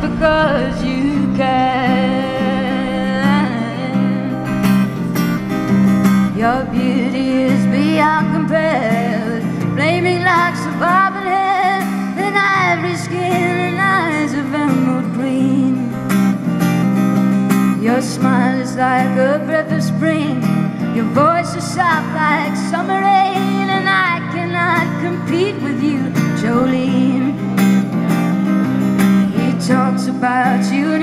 because you can. Your beauty is beyond compare. Flaming of auburn hair, and ivory skin, and eyes of emerald green. Your smile is like a breath of spring. Your voice is soft like summer rain, and I cannot compete with you, Jolene. About you in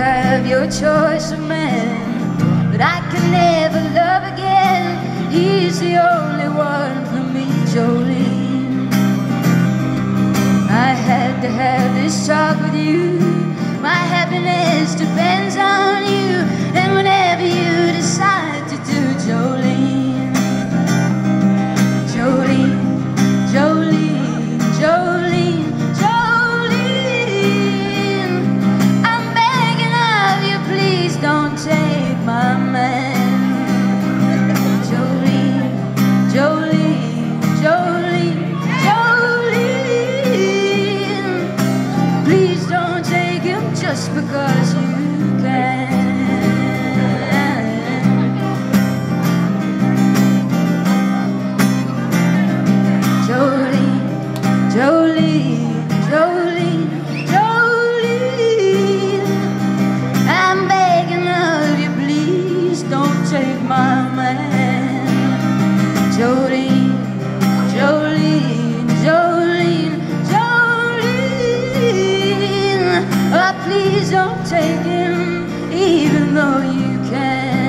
have your choice of man, but I can never love again. He's the only one for me, Jolene. Have this talk with you. My happiness depends on just because you can. Jolene, Jolene, Even though you can.